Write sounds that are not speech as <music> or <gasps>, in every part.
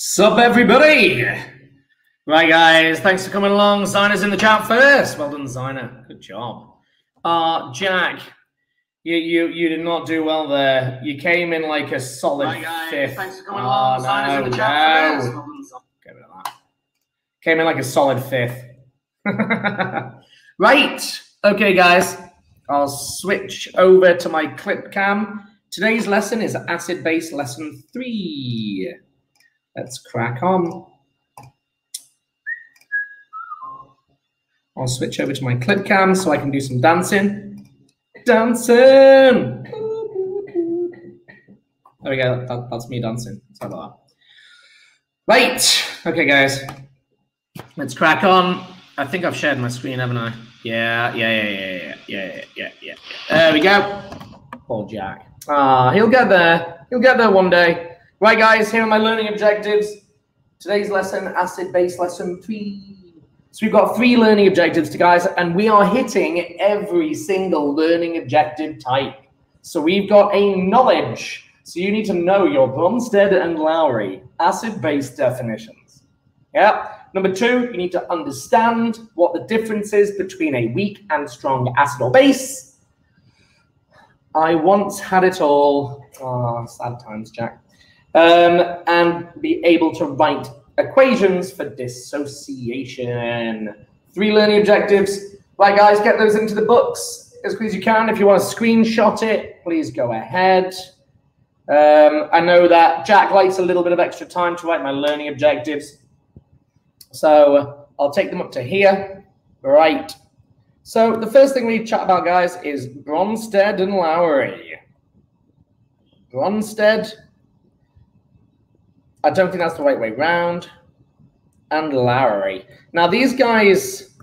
Sup, everybody? Right, guys, thanks for coming along. Zina's in the chat first. Well done, Zina. Good job. Uh, Jack, you, you you did not do well there. You came in like a solid Right, guys, fifth. thanks for coming Oh, along. Zina's in the chat no. first. Well done, Get rid of that. Came in like a solid fifth. <laughs> right. Okay, guys. I'll switch over to my clip cam. Today's lesson is acid base lesson three. Let's crack on. I'll switch over to my clip cam so I can do some dancing. Dancing! There we go. That, that's me dancing. Sorry about that. Right. Okay, guys. Let's crack on. I think I've shared my screen, haven't I? Yeah, yeah, yeah, yeah, yeah, yeah, yeah, yeah. There we go. Poor Jack. Ah, he'll get there. He'll get there one day. Right, guys, here are my learning objectives. Today's lesson, acid-base lesson three. So we've got three learning objectives to guys, and we are hitting every single learning objective type. So we've got a knowledge. So you need to know your Bronsted and Lowry acid-base definitions. Yeah. Number two, you need to understand what the difference is between a weak and strong acid or base. I once had it all. Ah, sad times, Jack. Um, and be able to write equations for dissociation. Three learning objectives. Right, guys, get those into the books as quick as you can. If you want to screenshot it, please go ahead. Um, I know that Jack likes a little bit of extra time to write my learning objectives. So I'll take them up to here. Right. So the first thing we chat about, guys, is Bronsted and Lowry. Bronsted. I don't think that's the right way round. And Lowry. Now these guys,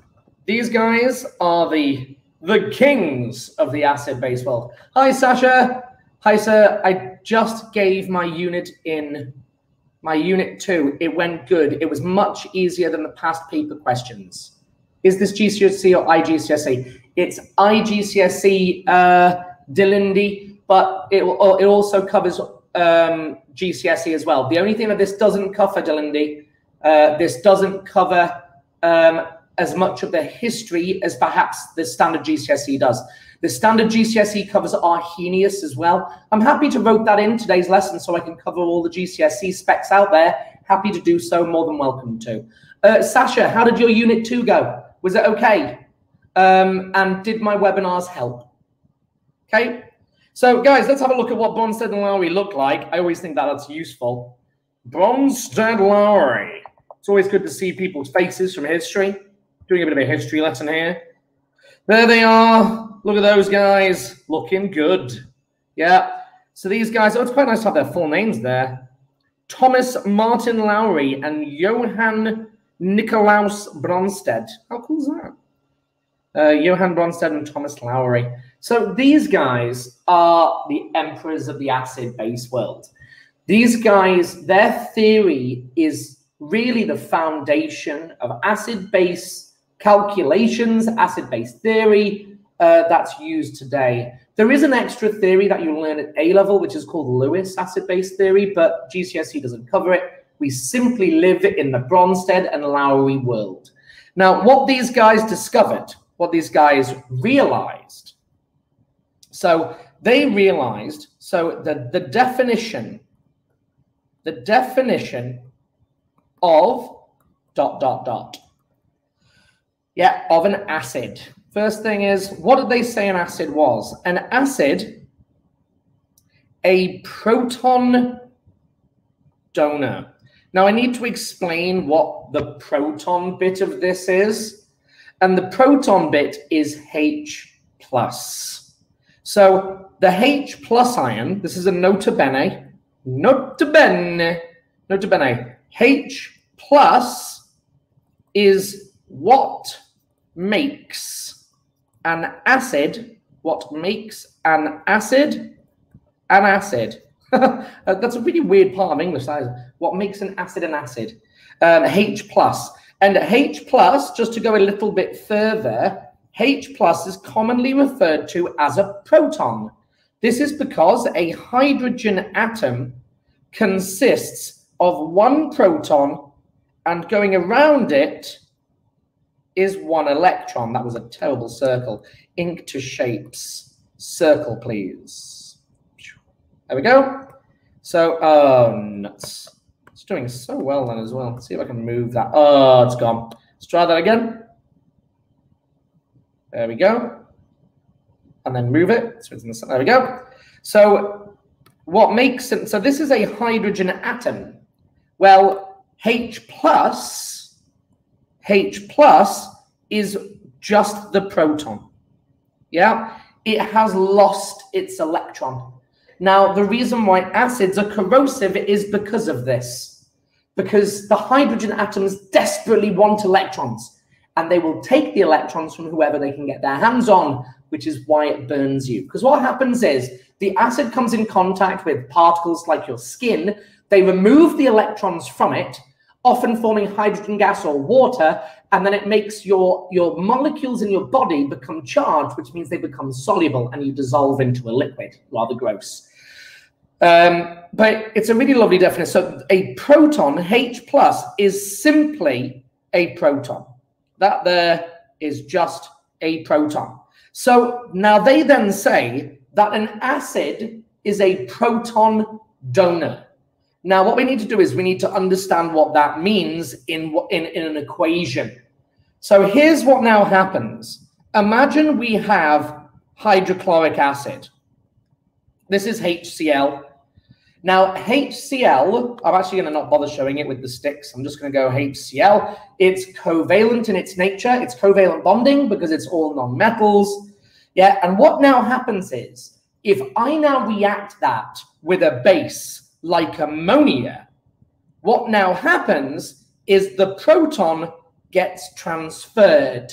these guys are the the kings of the acid base world. Hi, Sasha. Hi, sir. I just gave my unit in my unit two, it went good. It was much easier than the past paper questions. Is this GCSE or IGCSE? It's IGCSE, uh, Dilindi, but it, it also covers um, GCSE as well. The only thing that this doesn't cover, Dilindi, uh, this doesn't cover um, as much of the history as perhaps the standard GCSE does. The standard GCSE covers Arrhenius as well. I'm happy to wrote that in today's lesson so I can cover all the GCSE specs out there. Happy to do so, more than welcome to. Uh, Sasha, how did your unit two go? Was it okay? Um, and did my webinars help? Okay, so guys, let's have a look at what Bronsted and Lowry look like. I always think that that's useful. Bronsted Lowry. It's always good to see people's faces from history. Doing a bit of a history lesson here. There they are. Look at those guys looking good. Yeah. So these guys, oh, it's quite nice to have their full names there. Thomas Martin Lowry and Johann Nikolaus Bronsted. How cool is that? Uh, Johann Bronsted and Thomas Lowry. So these guys are the emperors of the acid base world. These guys, their theory is really the foundation of acid base calculations, acid base theory, uh, that's used today. There is an extra theory that you learn at A level, which is called Lewis acid-base theory, but GCSE doesn't cover it. We simply live in the Bronsted and Lowry world. Now, what these guys discovered, what these guys realized, so they realized, so the, the definition, the definition of dot, dot, dot, yeah, of an acid. First thing is, what did they say an acid was? An acid, a proton donor. Now, I need to explain what the proton bit of this is. And the proton bit is H plus. So the H plus ion, this is a nota bene, nota bene, nota bene, H plus is what makes an acid, what makes an acid an acid. <laughs> That's a really weird part of English. That is what makes an acid an acid. Um, H plus. And H plus, just to go a little bit further, H plus is commonly referred to as a proton. This is because a hydrogen atom consists of one proton and going around it is one electron. That was a terrible circle. Ink to shapes. Circle, please. There we go. So, um, oh, nuts. It's doing so well then as well. Let's see if I can move that. Oh, it's gone. Let's try that again. There we go. And then move it. So it's in the. There we go. So what makes it, so this is a hydrogen atom. Well, H plus, H plus is just the proton. Yeah, it has lost its electron. Now, the reason why acids are corrosive is because of this. Because the hydrogen atoms desperately want electrons and they will take the electrons from whoever they can get their hands on, which is why it burns you. Because what happens is the acid comes in contact with particles like your skin, they remove the electrons from it, often forming hydrogen gas or water, and then it makes your, your molecules in your body become charged, which means they become soluble and you dissolve into a liquid. Rather gross. Um, but it's a really lovely definition. So a proton, H plus, is simply a proton. That there is just a proton. So now they then say that an acid is a proton donor. Now, what we need to do is we need to understand what that means in, in, in an equation. So here's what now happens. Imagine we have hydrochloric acid. This is HCl. Now, HCl, I'm actually going to not bother showing it with the sticks. I'm just going to go HCl. It's covalent in its nature. It's covalent bonding because it's all non-metals. Yeah, and what now happens is, if I now react that with a base like ammonia, what now happens is the proton gets transferred.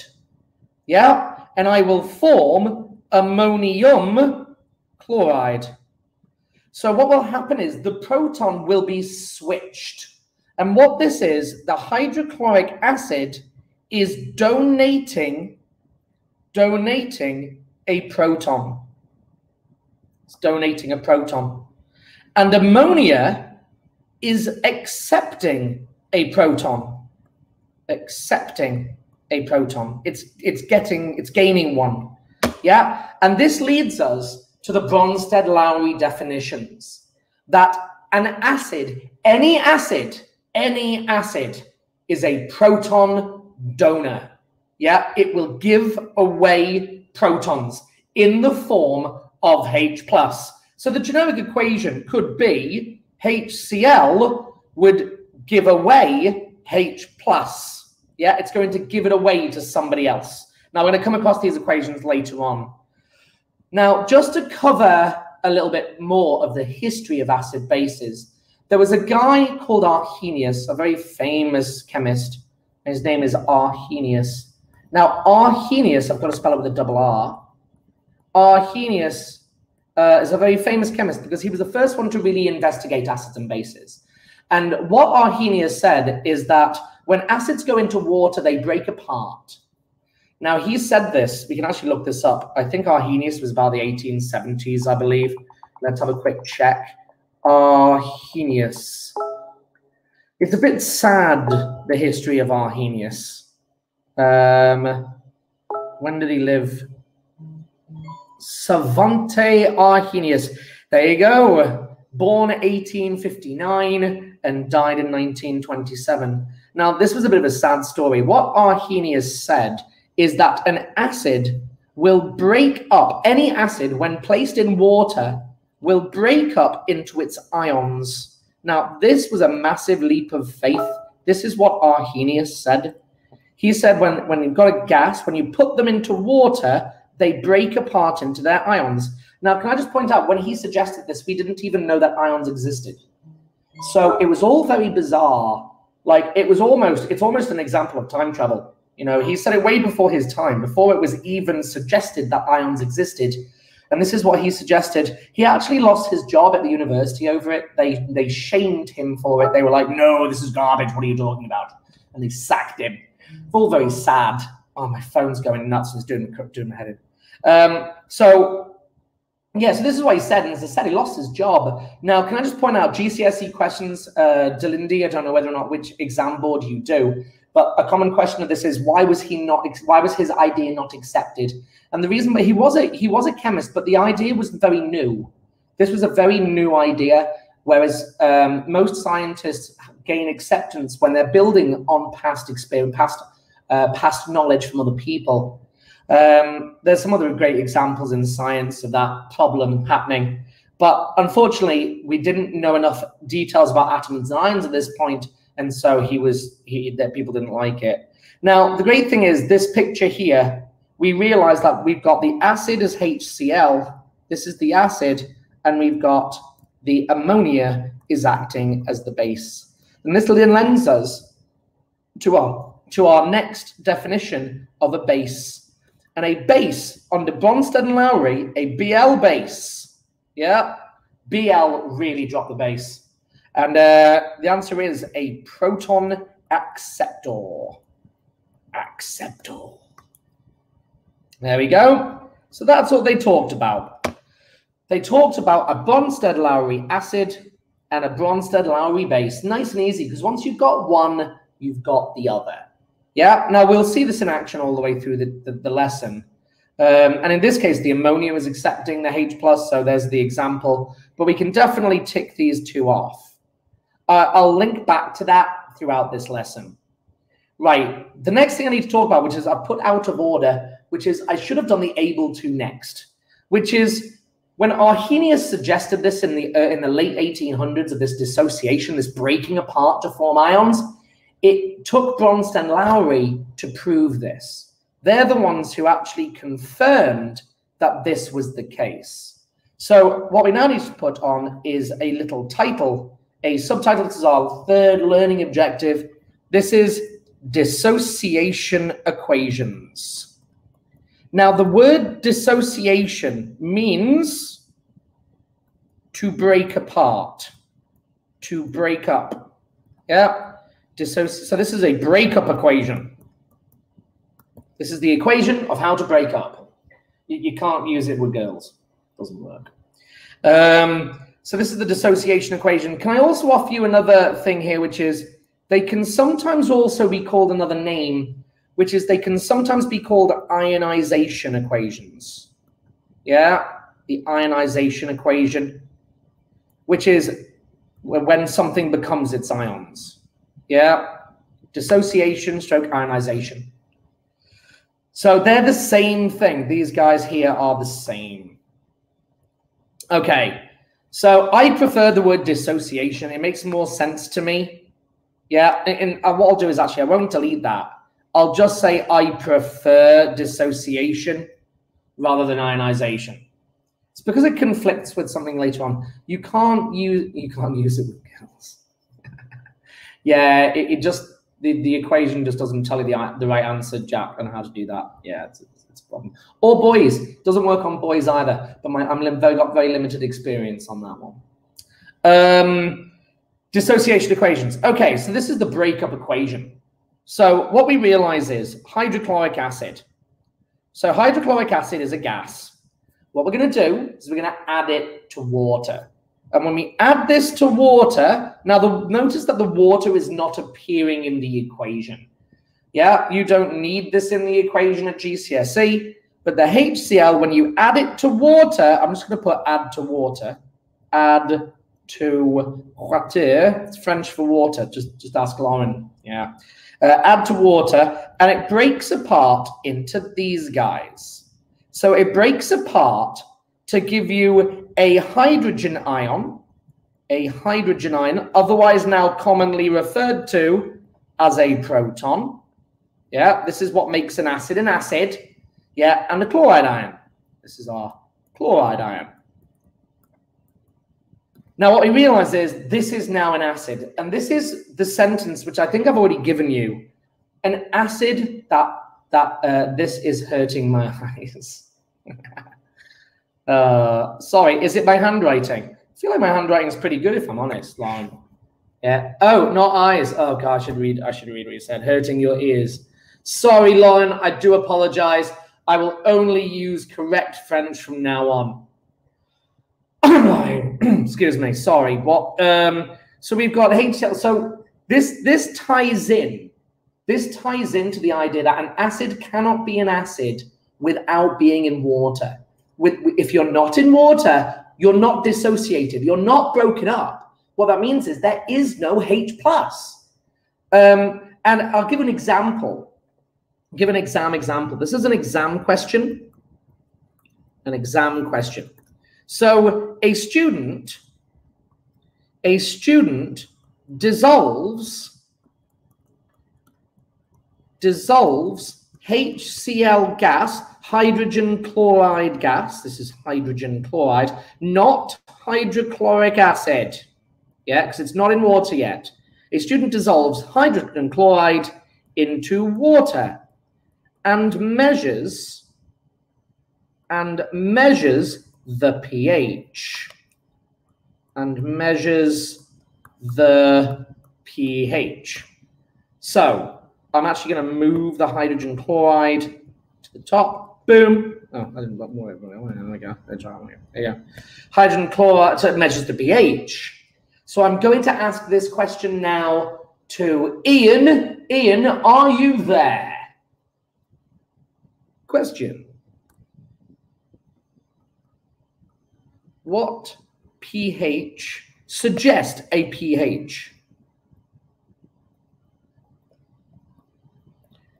Yeah, and I will form ammonium chloride. So what will happen is the proton will be switched. And what this is, the hydrochloric acid is donating, donating a proton. It's donating a proton. And ammonia is accepting a proton. Accepting a proton. It's it's getting it's gaining one. Yeah. And this leads us to the Bronsted-Lowry definitions that an acid, any acid, any acid is a proton donor. Yeah, it will give away protons in the form of H plus. So the generic equation could be HCl would give away H plus. Yeah, it's going to give it away to somebody else. Now, we're going to come across these equations later on. Now, just to cover a little bit more of the history of acid bases, there was a guy called Arrhenius, a very famous chemist. His name is Arrhenius. Now, Arrhenius, I've got to spell it with a double R. Arrhenius uh, is a very famous chemist because he was the first one to really investigate acids and bases. And what Arrhenius said is that when acids go into water, they break apart. Now, he said this. We can actually look this up. I think Arrhenius was about the 1870s, I believe. Let's have a quick check. Arrhenius. It's a bit sad, the history of Arrhenius. Um, when did he live? Svante Arrhenius. There you go. Born 1859 and died in 1927. Now, this was a bit of a sad story. What Arrhenius said is that an acid will break up, any acid, when placed in water, will break up into its ions. Now, this was a massive leap of faith. This is what Arrhenius said. He said when, when you've got a gas, when you put them into water, they break apart into their ions. Now, can I just point out, when he suggested this, we didn't even know that ions existed. So it was all very bizarre. Like, it was almost, it's almost an example of time travel. You know, he said it way before his time, before it was even suggested that ions existed. And this is what he suggested. He actually lost his job at the university over it. They they shamed him for it. They were like, "No, this is garbage. What are you talking about?" And they sacked him. All very sad. Oh, my phone's going nuts. It's doing doing my head in. Um, so yeah, so this is what he said, and as I said, he lost his job. Now, can I just point out GCSE questions, uh, Delindy, I don't know whether or not which exam board you do, but a common question of this is why was he not, why was his idea not accepted? And the reason he was a, he was a chemist, but the idea was very new. This was a very new idea, whereas um, most scientists gain acceptance when they're building on past experience, past, uh, past knowledge from other people. Um, there's some other great examples in science of that problem happening. But unfortunately, we didn't know enough details about atoms and ions at this point, and so he was he that people didn't like it. Now, the great thing is this picture here, we realize that we've got the acid as HCl. This is the acid, and we've got the ammonia is acting as the base. And this then lends us to our to our next definition of a base and a base under Bronsted and Lowry, a BL base. Yeah, BL really dropped the base. And uh, the answer is a proton acceptor. Acceptor. There we go. So that's what they talked about. They talked about a Bronsted Lowry acid and a Bronsted Lowry base. Nice and easy because once you've got one, you've got the other. Yeah, now we'll see this in action all the way through the, the, the lesson. Um, and in this case, the ammonia is accepting the H+, plus, so there's the example. But we can definitely tick these two off. Uh, I'll link back to that throughout this lesson. Right, the next thing I need to talk about, which is I put out of order, which is I should have done the able to next, which is when Arrhenius suggested this in the uh, in the late 1800s of this dissociation, this breaking apart to form ions, it took Bronsted Lowry to prove this. They're the ones who actually confirmed that this was the case. So what we now need to put on is a little title, a subtitle. This is our third learning objective. This is dissociation equations. Now, the word dissociation means to break apart, to break up. Yeah. Dissoci so this is a breakup equation. This is the equation of how to break up. You, you can't use it with girls. Doesn't work. Um, so this is the dissociation equation. Can I also offer you another thing here, which is they can sometimes also be called another name, which is they can sometimes be called ionization equations. Yeah, the ionization equation, which is when something becomes its ions. Yeah, dissociation stroke ionization. So they're the same thing. These guys here are the same. Okay, so I prefer the word dissociation. It makes more sense to me. Yeah, and, and uh, what I'll do is actually, I won't delete that. I'll just say I prefer dissociation rather than ionization. It's because it conflicts with something later on. You can't use you can't use it with girls <laughs> yeah, it, it, just the, the equation just doesn't tell you the the right answer, Jack, on how to do that. Yeah, it's, it's, it's a problem. Or boys doesn't work on boys either. But my I'm very got very limited experience on that one. Um, dissociation equations. Okay, so this is the breakup equation. So what we realize is hydrochloric acid. So hydrochloric acid is a gas. What we're going to do is we're going to add it to water. And when we add this to water, now the, notice that the water is not appearing in the equation. Yeah, you don't need this in the equation at GCSE, but the HCl, when you add it to water, I'm just going to put add to water, add to water, it's French for water, just, just ask Lauren, yeah. Uh, add to water, and it breaks apart into these guys. So it breaks apart to give you a hydrogen ion, a hydrogen ion, otherwise now commonly referred to as a proton. Yeah, this is what makes an acid an acid. Yeah, and the chloride ion. This is our chloride ion. Now, what we realize is this is now an acid, and this is the sentence which I think I've already given you. An acid that that uh, this is hurting my <laughs> eyes. Uh, sorry, is it my handwriting? I feel like my handwriting is pretty good if I'm honest, Lauren. Yeah. Oh, not eyes. Oh god, I should read. I should read what you said. Hurting your ears. Sorry, Lauren. I do apologize. I will only use correct French from now on. <clears throat> <clears throat> excuse me, sorry. What? Um, so we've got HCl. So this this ties in. This ties into the idea that an acid cannot be an acid without being in water. With if you're not in water, you're not dissociated. You're not broken up. What that means is there is no H plus. Um, and I'll give an example. Give an exam example. This is an exam question. An exam question. So a student, a student dissolves, dissolves HCl gas, hydrogen chloride gas. This is hydrogen chloride, not hydrochloric acid. Yeah, because it's not in water yet. A student dissolves hydrogen chloride into water and measures and measures the pH and measures the pH. So I'm actually going to move the hydrogen chloride to the top. Boom. Oh, I didn't put more. There we go. There you go. Hydrogen chloride measures the pH. So I'm going to ask this question now to Ian. Ian, are you there? Question. what pH suggest a pH?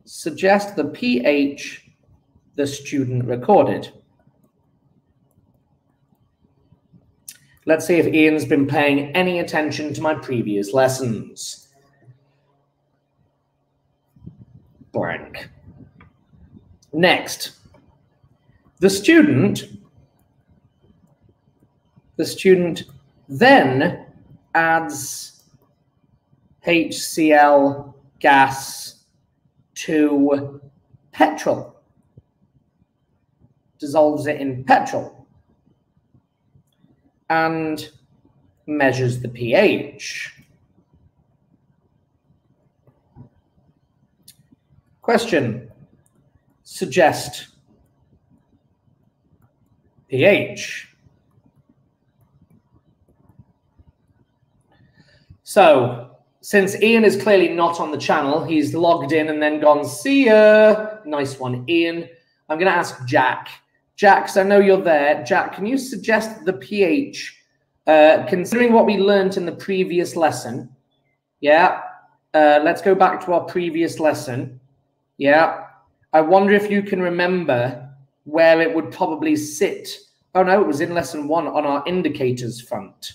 Suggest the pH the student recorded. Let's see if Ian's been paying any attention to my previous lessons. Blank. Next, the student the student then adds HCl gas to petrol, dissolves it in petrol, and measures the pH. Question Suggest pH. So, since Ian is clearly not on the channel, he's logged in and then gone, see ya. Nice one, Ian. I'm going to ask Jack. Jack, because I know you're there. Jack, can you suggest the pH, uh, considering what we learned in the previous lesson? Yeah. Uh, let's go back to our previous lesson. Yeah. I wonder if you can remember where it would probably sit. Oh, no, it was in lesson one on our indicators front.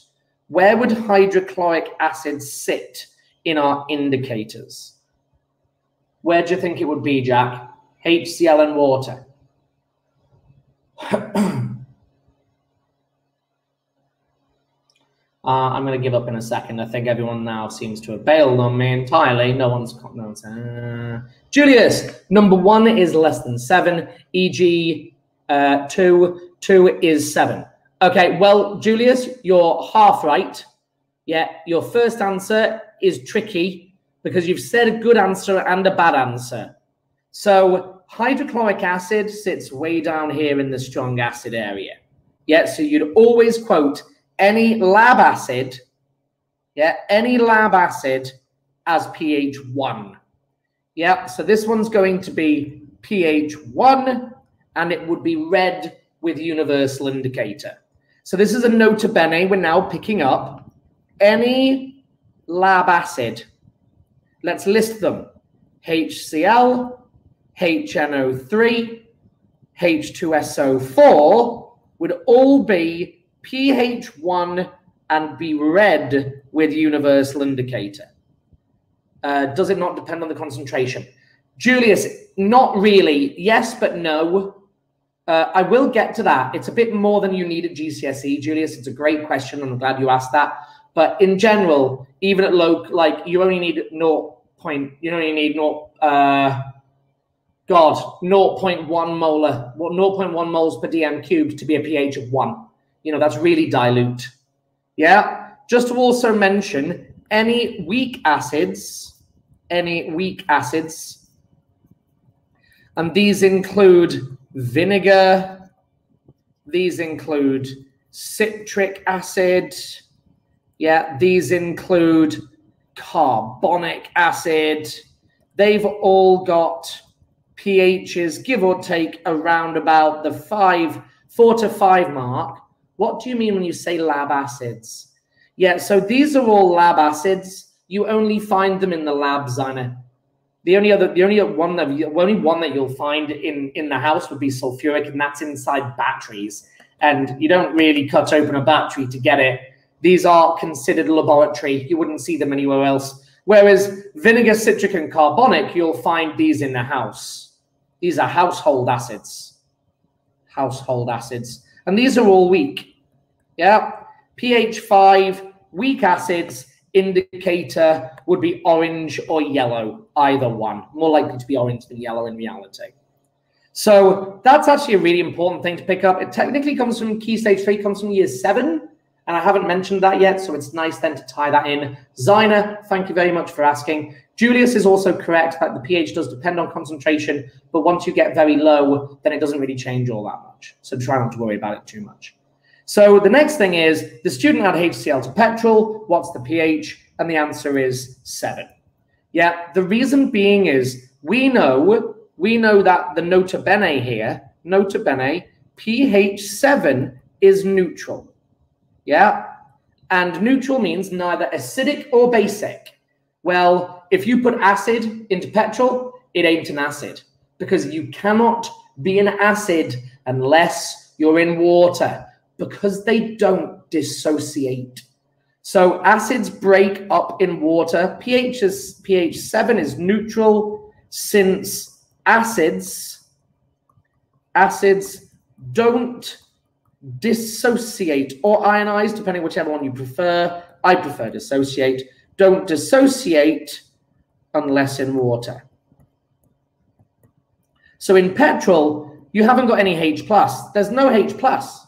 Where would hydrochloric acid sit in our indicators? Where do you think it would be, Jack? HCl and water. Uh, I'm going to give up in a second. I think everyone now seems to have bailed on me entirely. No one's. No one's uh, Julius, number one is less than seven, e.g., uh, two. Two is seven. Okay, well, Julius, you're half right. Yeah, your first answer is tricky because you've said a good answer and a bad answer. So hydrochloric acid sits way down here in the strong acid area. Yeah, so you'd always quote any lab acid, yeah, any lab acid as pH 1. Yeah, so this one's going to be pH 1 and it would be red with universal indicator. So this is a nota bene. We're now picking up any lab acid. Let's list them. HCl, HNO3, H2SO4 would all be pH 1 and be red with universal indicator. Uh, does it not depend on the concentration? Julius, not really. Yes, but no. Uh, I will get to that. It's a bit more than you need at GCSE, Julius. It's a great question, I'm glad you asked that. But in general, even at low, like you only need 0. Point, you only need 0. Uh, God, 0.1 molar, 0.1 moles per dm cubed to be a pH of one. You know, that's really dilute. Yeah. Just to also mention, any weak acids, any weak acids, and these include vinegar. These include citric acid. Yeah, these include carbonic acid. They've all got pHs, give or take, around about the five, four to five mark. What do you mean when you say lab acids? Yeah, so these are all lab acids. You only find them in the lab, Zina. The only other, the only one that, only one that you'll find in in the house would be sulfuric, and that's inside batteries. And you don't really cut open a battery to get it. These are considered laboratory. You wouldn't see them anywhere else. Whereas vinegar, citric, and carbonic, you'll find these in the house. These are household acids. Household acids. And these are all weak. Yeah. pH 5, weak acids, indicator would be orange or yellow, either one. More likely to be orange than yellow in reality. So that's actually a really important thing to pick up. It technically comes from key stage three, comes from year seven. And I haven't mentioned that yet, so it's nice then to tie that in. Zina, thank you very much for asking. Julius is also correct that the pH does depend on concentration, but once you get very low, then it doesn't really change all that much. So try not to worry about it too much. So the next thing is the student had HCl to petrol. What's the pH? And the answer is seven. Yeah, the reason being is we know we know that the nota bene here, nota bene, pH seven is neutral. Yeah. And neutral means neither acidic or basic. Well, if you put acid into petrol, it ain't an acid because you cannot be an acid unless you're in water because they don't dissociate. So acids break up in water. pH is pH 7 is neutral since acids acids don't dissociate or ionize, depending whichever one you prefer. I prefer dissociate. Don't dissociate unless in water. So in petrol, you haven't got any H plus. There's no H plus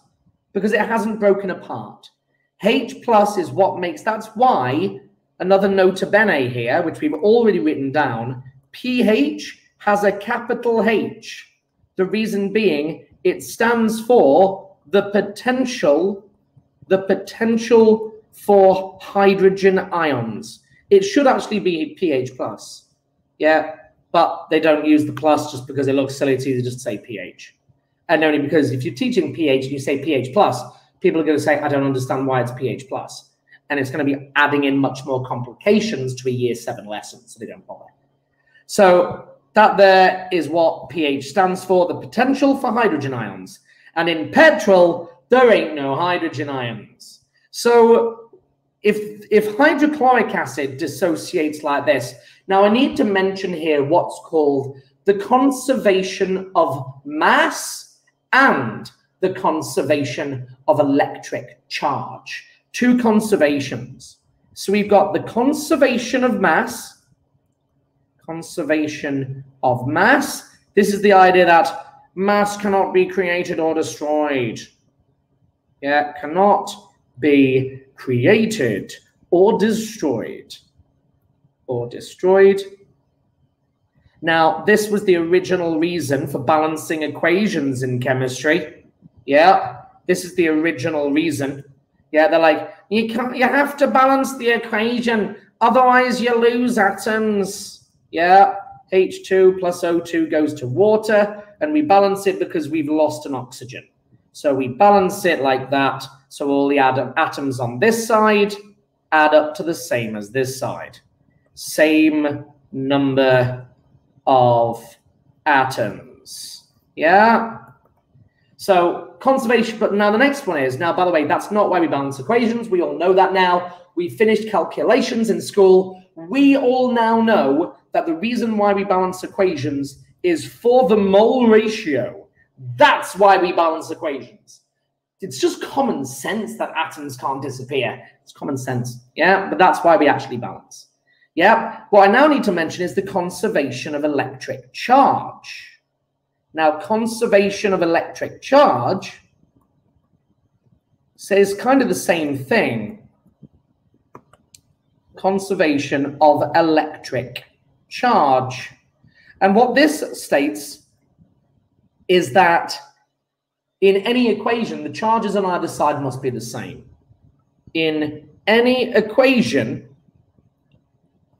because it hasn't broken apart. H plus is what makes, that's why another nota bene here, which we've already written down, pH has a capital H. The reason being it stands for the potential, the potential for hydrogen ions. It should actually be pH plus. Yeah, but they don't use the plus just because it looks silly to just say pH. And only because if you're teaching pH and you say pH plus, people are going to say, I don't understand why it's pH plus. And it's going to be adding in much more complications to a year seven lesson, so they don't bother. So that there is what pH stands for, the potential for hydrogen ions. And in petrol, there ain't no hydrogen ions. So if, if hydrochloric acid dissociates like this, now I need to mention here what's called the conservation of mass and the conservation of electric charge. Two conservations. So we've got the conservation of mass, conservation of mass. This is the idea that mass cannot be created or destroyed. Yeah, cannot be created or destroyed. Or destroyed. Now, this was the original reason for balancing equations in chemistry. Yeah, this is the original reason. Yeah, they're like, you can't, you have to balance the equation, otherwise you lose atoms. Yeah, H2 plus O2 goes to water and we balance it because we've lost an oxygen. So we balance it like that. So all the atom atoms on this side add up to the same as this side. Same number of atoms. Yeah? So conservation, but now the next one is, now by the way, that's not why we balance equations. We all know that now. We finished calculations in school. We all now know that the reason why we balance equations is for the mole ratio. That's why we balance equations. It's just common sense that atoms can't disappear. It's common sense. Yeah, but that's why we actually balance. Yeah, what I now need to mention is the conservation of electric charge. Now, conservation of electric charge says kind of the same thing. Conservation of electric charge. And what this states is that in any equation, the charges on either side must be the same. In any equation,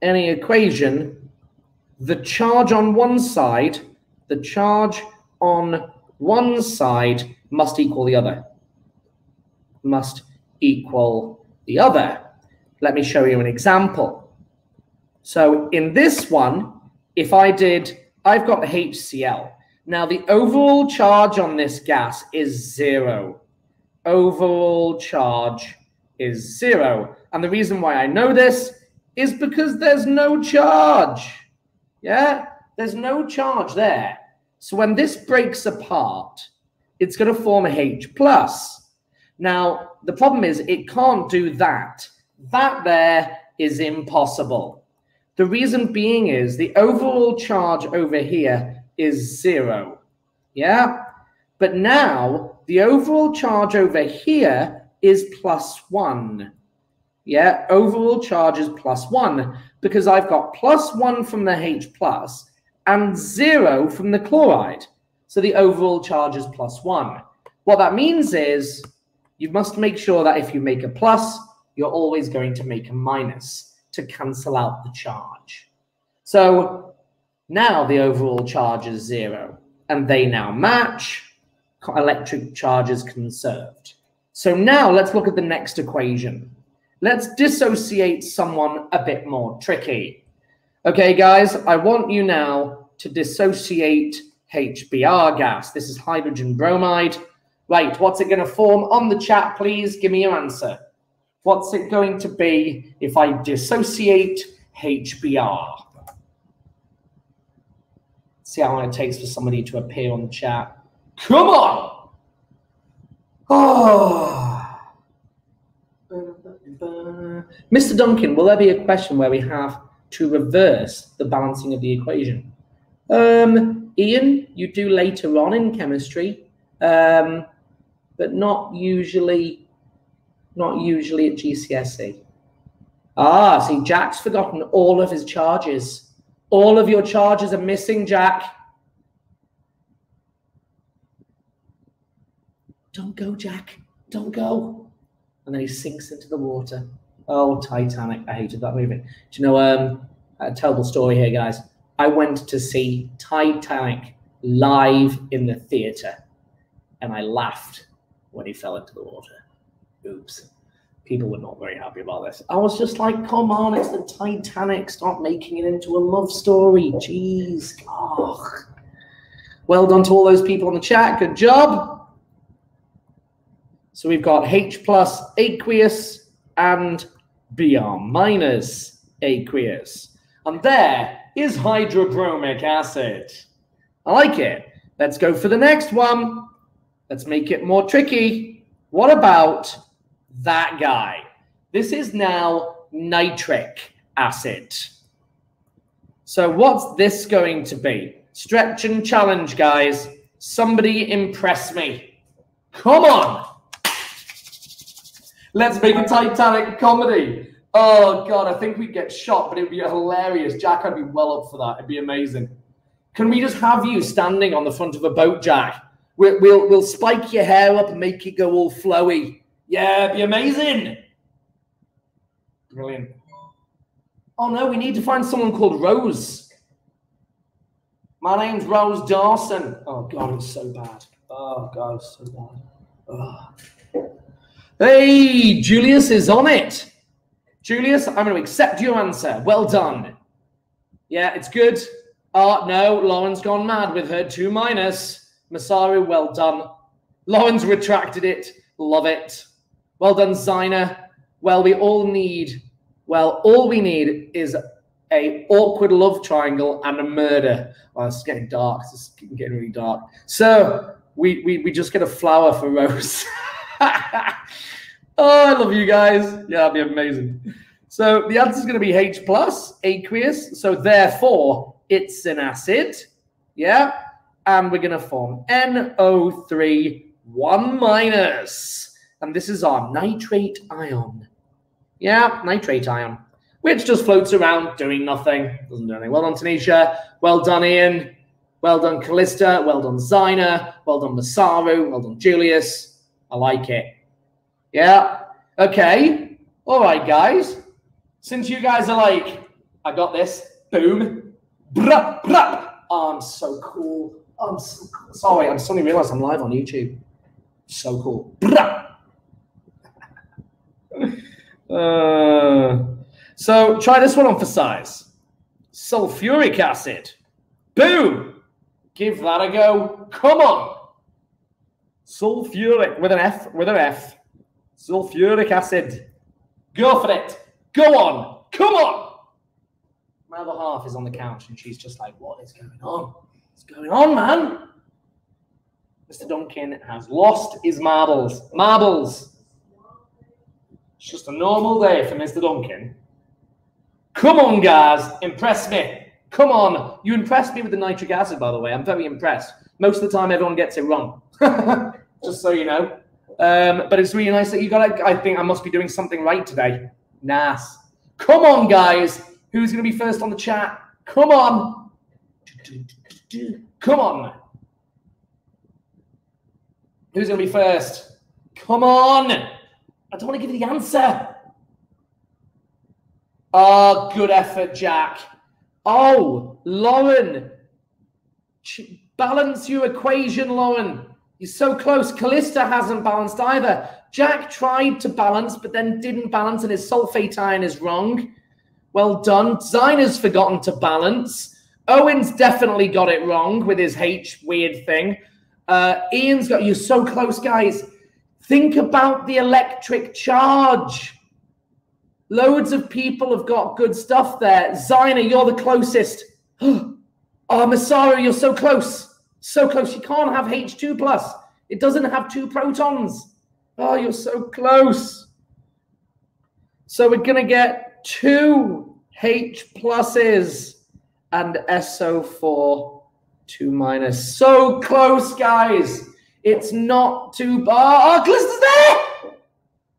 any equation, the charge on one side, the charge on one side must equal the other. Must equal the other. Let me show you an example. So in this one, if I did, I've got HCl. Now the overall charge on this gas is zero. Overall charge is zero. And the reason why I know this is because there's no charge. Yeah, there's no charge there. So when this breaks apart, it's going to form a H plus. Now, the problem is it can't do that. That there is impossible. The reason being is the overall charge over here is zero. Yeah? But now the overall charge over here is plus one. Yeah, overall charge is plus one because I've got plus one from the H plus and zero from the chloride. So the overall charge is plus one. What that means is you must make sure that if you make a plus, you're always going to make a minus to cancel out the charge. So now the overall charge is zero and they now match. Electric charge is conserved. So now let's look at the next equation. Let's dissociate someone a bit more tricky. Okay, guys, I want you now to dissociate HBr gas. This is hydrogen bromide. Right, what's it going to form? On the chat, please give me your answer. What's it going to be if I dissociate HBr? See how long it takes for somebody to appear on the chat. Come on! <sighs> Oh. Mr. Dunkin, will there be a question where we have to reverse the balancing of the equation? Um, Ian, you do later on in chemistry, um, but not usually, not usually at GCSE. Ah, see, Jack's forgotten all of his charges. All of your charges are missing, Jack. Don't go, Jack. Don't go. And then he sinks into the water. Oh, Titanic. I hated that movie. Do you know, um, a terrible story here, guys. I went to see Titanic live in the theater and I laughed when he fell into the water. Oops. People were not very happy about this. I was just like, come on, it's the Titanic. Stop making it into a love story. Jeez. Oh. Well done to all those people in the chat. Good job. So we've got H plus aqueous and Br minus aqueous. And there is hydrobromic acid. I like it. Let's go for the next one. Let's make it more tricky. What about that guy? This is now nitric acid. So what's this going to be? Stretch and challenge, guys. Somebody impress me. Come on. Let's make a Titanic comedy. Oh god, I think we'd get shot, but it'd be hilarious. Jack, I'd be well up for that. It'd be amazing. Can we just have you standing on the front of a boat, Jack? We'll, we'll, we'll spike your hair up and make it go all flowy. Yeah, it'd be amazing. Brilliant. Oh no, we need to find someone called Rose. My name's Rose Dawson. Oh god, it's so bad. Oh god, it's so bad. Oh. Hey, Julius is on it. Julius, I'm going to accept your answer. Well done. Yeah, it's good. Oh, no, Lauren's gone mad with her two minus. Masaru, well done. Lauren's retracted it. Love it. Well done, Zina. Well, we all need, well, all we need is a awkward love triangle and a murder. Oh, it's getting dark. It's getting really dark. So we, we, we just get a flower for Rose. <laughs> Oh, I love you guys. Yeah, that'd be amazing. So the answer is going to be H plus, aqueous. So therefore, it's an acid. Yeah. And we're going to form NO3 1 minus. And this is our nitrate ion. Yeah, nitrate ion, which just floats around doing nothing. Doesn't do anything. Well done, Tanisha. Well done, Ian. Well done, Callista. Well done, Zina. Well done, Masaru. Well done, Julius. I like it. Yeah. Okay. All right, guys. Since you guys are like, I got this. Boom. Bruh, bruh. Oh, I'm so cool. I'm so cool. Sorry, I suddenly realized I'm live on YouTube. So cool. Bruh. Uh, so try this one on for size. Sulfuric acid. Boom. Give that a go. Come on. Sulfuric with an F, with an F. Sulfuric acid. Go for it. Go on. Come on. My other half is on the couch and she's just like, what is going on? What's going on, man? Mr. Dunkin has lost his marbles. Marbles. It's just a normal day for Mr. Dunkin. Come on, guys. Impress me. Come on. You impressed me with the nitric acid, by the way. I'm very impressed. Most of the time, everyone gets it wrong. <laughs> just so you know. Um, but it's really nice that you got. I think I must be doing something right today. Nice. Come on, guys. Who's going to be first on the chat? Come on. Come on. Who's going to be first? Come on. I don't want to give you the answer. Oh, good effort, Jack. Oh, Lauren. Balance your equation, Lauren. You're so close. Callista hasn't balanced either. Jack tried to balance, but then didn't balance, and his sulfate ion is wrong. Well done. Zina's forgotten to balance. Owen's definitely got it wrong with his H weird thing. Uh, Ian's got you so close, guys. Think about the electric charge. Loads of people have got good stuff there. Zina, you're the closest. <gasps> oh, Masaru, you're so close. So close. You can't have H2 plus. It doesn't have two protons. Oh, you're so close. So we're going to get two H pluses and SO4 2 minus. So close, guys. It's not too bad. Oh, there!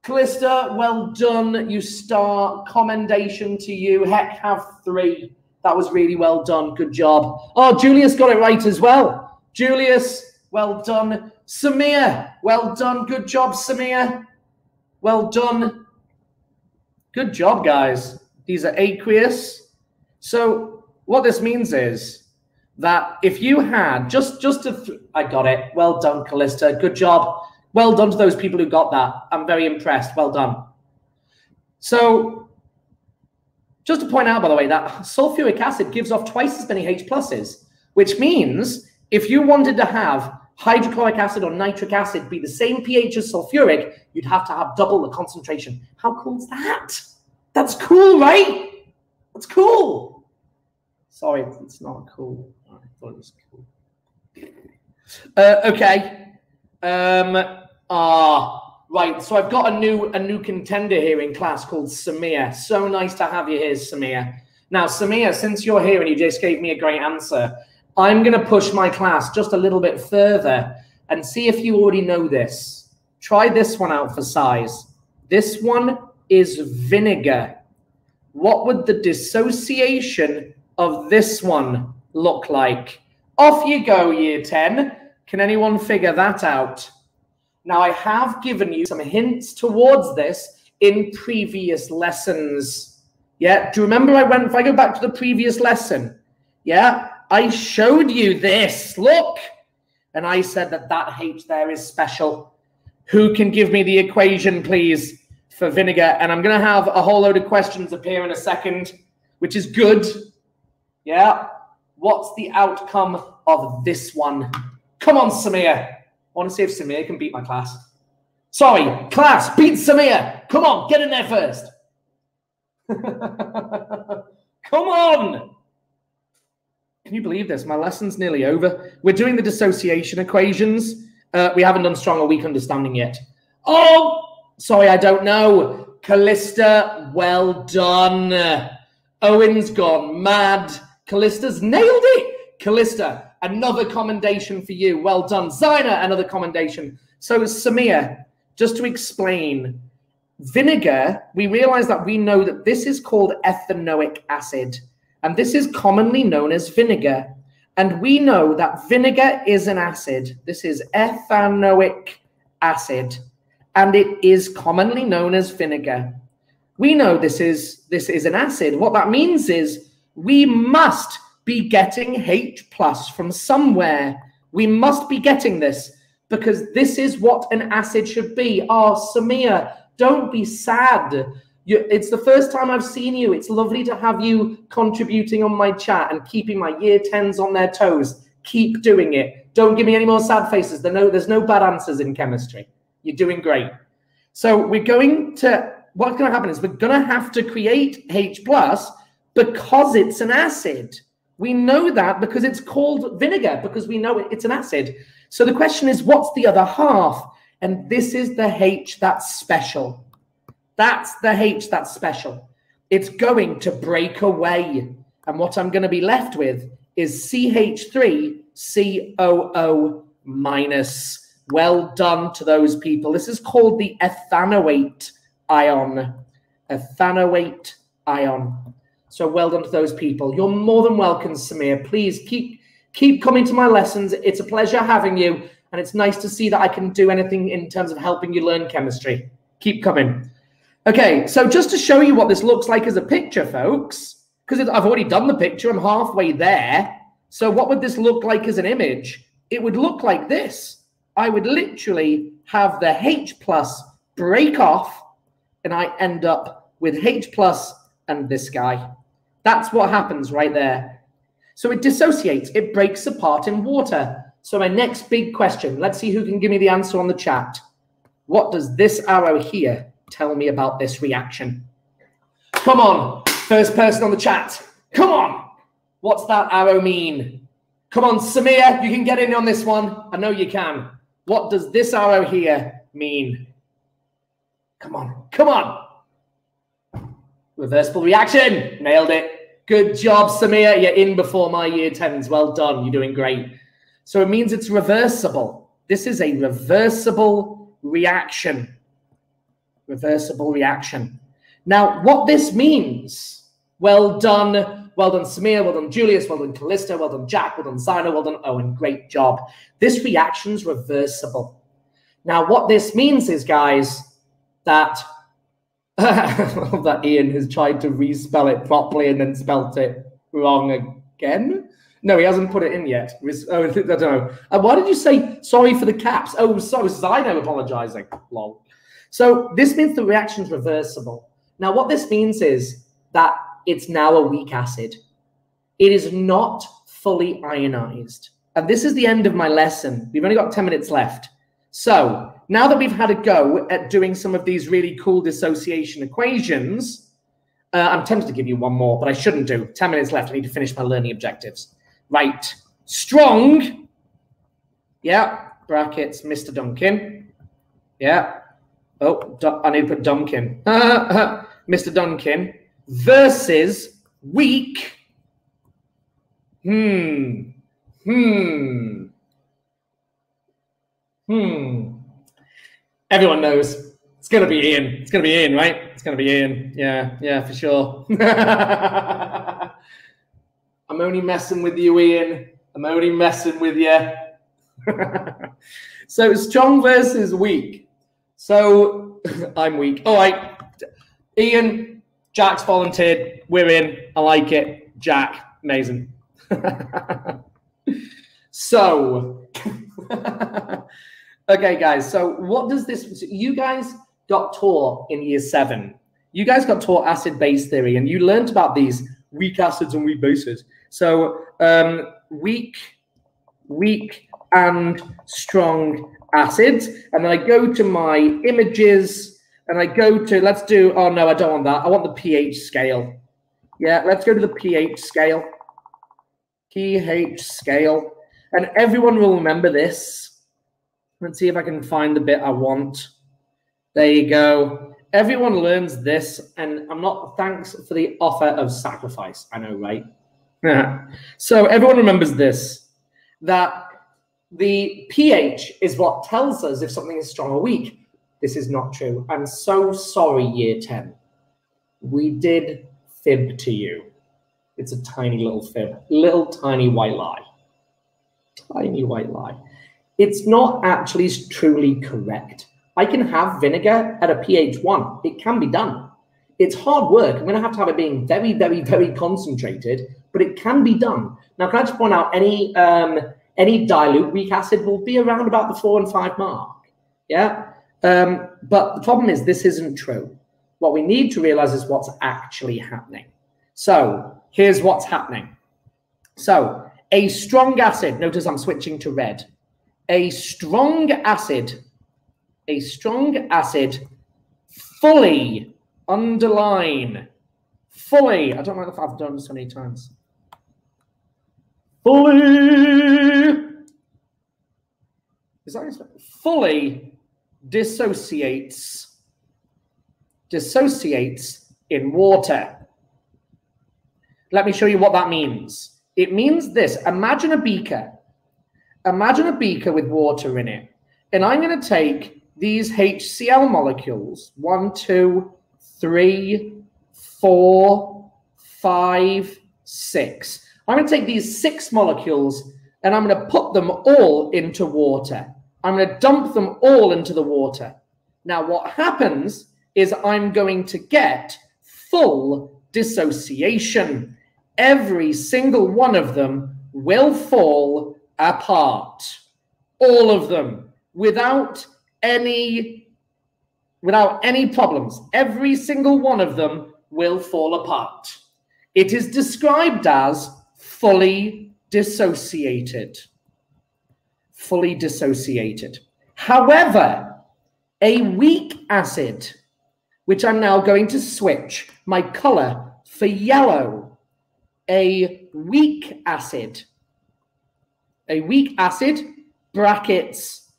Callista, well done. You start. Commendation to you. Heck, have three. That was really well done. Good job. Oh, Julius got it right as well. Julius, well done. Samir, well done. Good job, Samir. Well done. Good job, guys. These are aqueous. So what this means is that if you had just just to I got it. Well done, Callista. Good job. Well done to those people who got that. I'm very impressed. Well done. So just to point out, by the way, that sulfuric acid gives off twice as many H pluses, which means if you wanted to have hydrochloric acid or nitric acid be the same pH as sulfuric, you'd have to have double the concentration. How cool is that? That's cool, right? That's cool. Sorry, it's not cool. Thought it was cool. Uh, okay. Um, ah, right. So I've got a new a new contender here in class called Samir. So nice to have you here, Samir. Now, Samir, since you're here and you just gave me a great answer, I'm going to push my class just a little bit further and see if you already know this. Try this one out for size. This one is vinegar. What would the dissociation of this one look like? Off you go, year 10. Can anyone figure that out? Now, I have given you some hints towards this in previous lessons. Yeah, do you remember I went, if I go back to the previous lesson, yeah, I showed you this. Look. And I said that that H there is special. Who can give me the equation, please? for vinegar. And I'm going to have a whole load of questions appear in a second, which is good. Yeah. What's the outcome of this one? Come on, Samir. I want to see if Samir can beat my class. Sorry, class, beat Samir. Come on, get in there first. <laughs> Come on. Can you believe this? My lesson's nearly over. We're doing the dissociation equations. Uh, we haven't done strong or weak understanding yet. Oh, Sorry, I don't know. Callista, well done. Owen's gone mad. Callista's nailed it. Callista, another commendation for you. Well done. Zina, another commendation. So, Samir, just to explain, vinegar, we realize that we know that this is called ethanoic acid, and this is commonly known as vinegar. And we know that vinegar is an acid. This is ethanoic acid, and it is commonly known as vinegar. We know this is this is an acid. What that means is we must be getting H plus from somewhere. We must be getting this because this is what an acid should be. Ah, oh, Samir, don't be sad. You, it's the first time I've seen you. It's lovely to have you contributing on my chat and keeping my year 10s on their toes. Keep doing it. Don't give me any more sad faces. No, there's no bad answers in chemistry. You're doing great. So we're going to, what's going to happen is we're going to have to create H plus because it's an acid. We know that because it's called vinegar, because we know it's an acid. So the question is, what's the other half? And this is the H that's special. That's the H that's special. It's going to break away. And what I'm going to be left with is CH3COO minus. Well done to those people. This is called the ethanoate ion. Ethanoate ion. So well done to those people. You're more than welcome, Samir. Please keep keep coming to my lessons. It's a pleasure having you, and it's nice to see that I can do anything in terms of helping you learn chemistry. Keep coming. Okay, so just to show you what this looks like as a picture, folks, because I've already done the picture, I'm halfway there. So what would this look like as an image? It would look like this. I would literally have the H plus break off, and I end up with H plus and this guy. That's what happens right there. So it dissociates, it breaks apart in water. So my next big question, let's see who can give me the answer on the chat. What does this arrow here tell me about this reaction? Come on, first person on the chat. Come on. What's that arrow mean? Come on, Samir, you can get in on this one. I know you can. What does this arrow here mean? Come on, come on. Reversible reaction. Nailed it. Good job, Samir. You're in before my year 10s. Well done. You're doing great. So it means it's reversible. This is a reversible reaction. Reversible reaction. Now, what this means, well done. Well done, Samir. Well done, Julius. Well done, Callista. Well done, Jack. Well done, Zino. Well done, Owen. Great job. This reaction's reversible. Now, what this means is, guys, that <laughs> that Ian has tried to respell it properly and then spelt it wrong again. No, he hasn't put it in yet. Oh, <laughs> I don't know. Uh, why did you say sorry for the caps? Oh, sorry, Zino apologizing. Lol. So this means the reaction's reversible. Now, what this means is that it's now a weak acid. It is not fully ionized. And this is the end of my lesson. We've only got 10 minutes left. So now that we've had a go at doing some of these really cool dissociation equations, uh, I'm tempted to give you one more, but I shouldn't do. 10 minutes left. I need to finish my learning objectives. Right. Strong. Yeah. Brackets, Mr. Dunkin. Yeah. Oh, I need to put Dunkin. <laughs> Mr. Dunkin versus weak. Hmm. Hmm. Hmm. Everyone knows. It's going to be Ian. It's going to be Ian, right? It's going to be Ian. Yeah, yeah, for sure. <laughs> I'm only messing with you, Ian. I'm only messing with you. <laughs> so strong versus weak. So <laughs> I'm weak. All right. Ian, Jack's volunteered. We're in. I like it. Jack, amazing. so Okay, guys. So what does this? So you guys got taught in year seven. You guys got taught acid base theory, and you learned about these weak acids and weak bases. So um, weak, weak, and strong acids. And then I go to my images, and I go to let's do. Oh no, I don't want that. I want the pH scale. Yeah, let's go to the pH scale. pH scale, and everyone will remember this Let's see if I can find the bit I want. There you go. Everyone learns this, and I'm not thanks for the offer of sacrifice. I know, right? <laughs> so everyone remembers this that the pH is what tells us if something is strong or weak. This is not true. I'm so sorry, year 10. We did fib to you. It's a tiny little fib, little tiny white lie. tiny white lie. It's not actually truly correct. I can have vinegar at a pH 1. It can be done. It's hard work. I'm going to have to have it being very, very, very concentrated, but it can be done. Now, can I just point out any um, any dilute weak acid will be around about the four and five mark. Yeah. Um, but the problem is this isn't true. What we need to realize is what's actually happening. So here's what's happening. So a strong acid, notice I'm switching to red. A strong acid, a strong acid fully underline, fully, I don't know if I've done so many times. Fully, is that fully dissociates, dissociates in water. Let me show you what that means. It means this. Imagine a beaker. Imagine a beaker with water in it. And I'm going to take these HCl molecules, one, two, three, four, five, six. I'm going to take these six molecules and I'm going to put them all into water. I'm going to dump them all into the water. Now, what happens is I'm going to get full dissociation every single one of them will fall apart. All of them without any without any problems. Every single one of them will fall apart. It is described as fully dissociated. Fully dissociated. However, a weak acid, which I'm now going to switch my color for yellow a weak acid. A weak acid brackets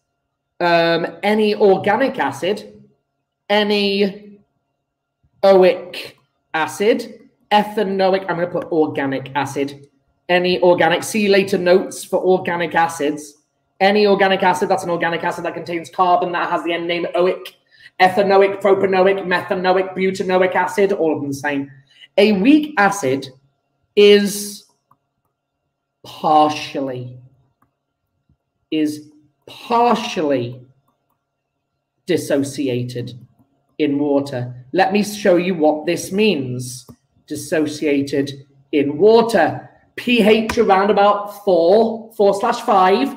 um, any organic acid, any oic acid, ethanoic, I'm going to put organic acid, any organic, see later notes for organic acids. Any organic acid, that's an organic acid that contains carbon that has the end name oic, ethanoic, propanoic, methanoic, butanoic acid, all of them the same. A weak acid is partially is partially dissociated in water. Let me show you what this means. Dissociated in water. pH around about four, four slash five,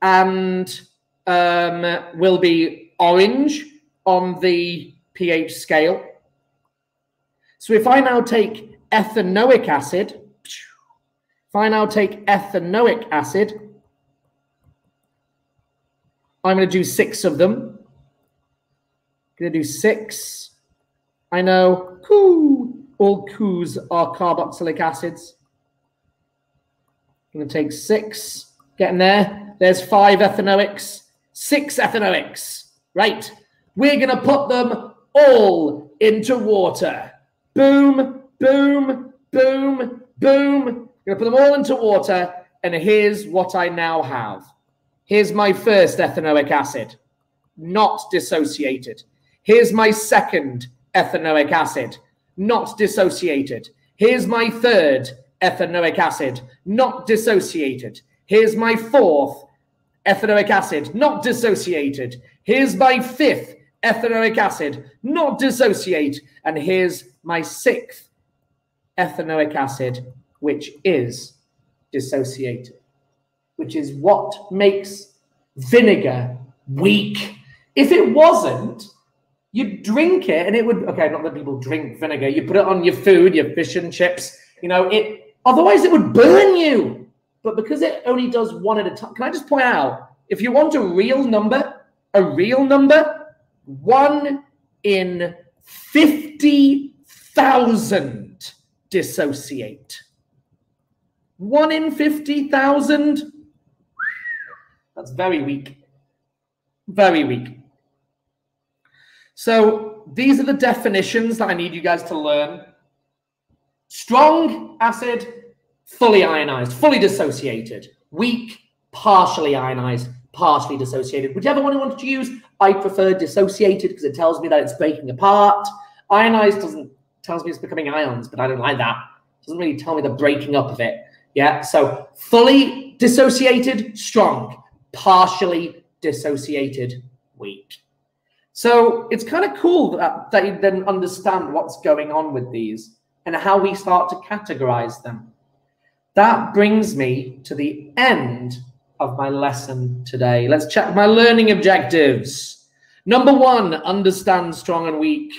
and um, will be orange on the pH scale. So if I now take ethanoic acid, if I now take ethanoic acid, I'm going to do six of them. Going to do six. I know, coo, all coos are carboxylic acids. I'm going to take six, getting there. There's five ethanoics, six ethanoics. Right. We're going to put them all into water. Boom, boom, boom, boom. I'm going to put them all into water. And here's what I now have. Here's my first ethanoic acid, not dissociated. Here's my second ethanoic acid, not dissociated. Here's my third ethanoic acid, not dissociated. Here's my fourth ethanoic acid, not dissociated. Here's my fifth ethanoic acid, not dissociate. And here's my sixth ethanoic acid, which is dissociated, which is what makes vinegar weak. If it wasn't, you'd drink it and it would, okay, not that people drink vinegar, you put it on your food, your fish and chips, you know, it, otherwise it would burn you. But because it only does one at a time, can I just point out, if you want a real number, a real number, one in 50,000 dissociate. One in 50,000? That's very weak. Very weak. So these are the definitions that I need you guys to learn. Strong acid, fully ionized, fully dissociated. Weak, partially ionized, partially dissociated. Whichever one you wanted to use, I prefer dissociated because it tells me that it's breaking apart. Ionized doesn't tells me it's becoming ions, but I don't like that. It doesn't really tell me the breaking up of it. Yeah, so fully dissociated, strong, partially dissociated, weak. So it's kind of cool that, that you then understand what's going on with these and how we start to categorize them. That brings me to the end of my lesson today. Let's check my learning objectives. Number one, understand strong and weak.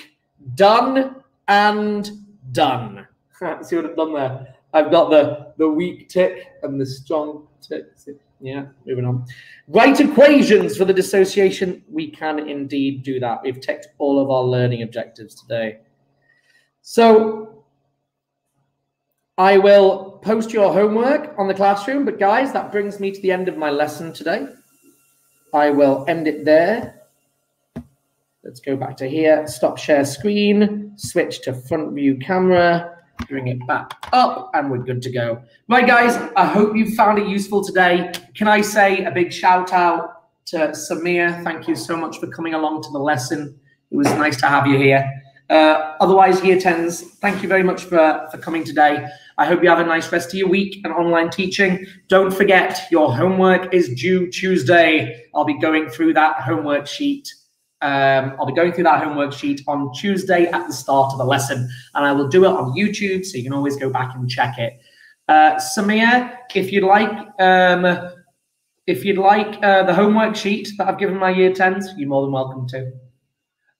Done and done. <laughs> See what I've done there? I've got the, the weak tick and the strong tick. Yeah, moving on. Write equations for the dissociation. We can indeed do that. We've ticked all of our learning objectives today. So I will post your homework on the classroom. But guys, that brings me to the end of my lesson today. I will end it there. Let's go back to here. Stop share screen. Switch to front view camera bring it back up, and we're good to go. Right, guys, I hope you found it useful today. Can I say a big shout out to Samir? Thank you so much for coming along to the lesson. It was nice to have you here. Uh, otherwise, year 10s, thank you very much for, for coming today. I hope you have a nice rest of your week and online teaching. Don't forget, your homework is due Tuesday. I'll be going through that homework sheet um, I'll be going through that homework sheet on Tuesday at the start of the lesson, and I will do it on YouTube, so you can always go back and check it. Uh, Samir, if you'd like, um, if you'd like uh, the homework sheet that I've given my year 10s, you're more than welcome to.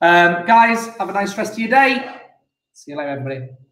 Um, guys, have a nice rest of your day. See you later, everybody.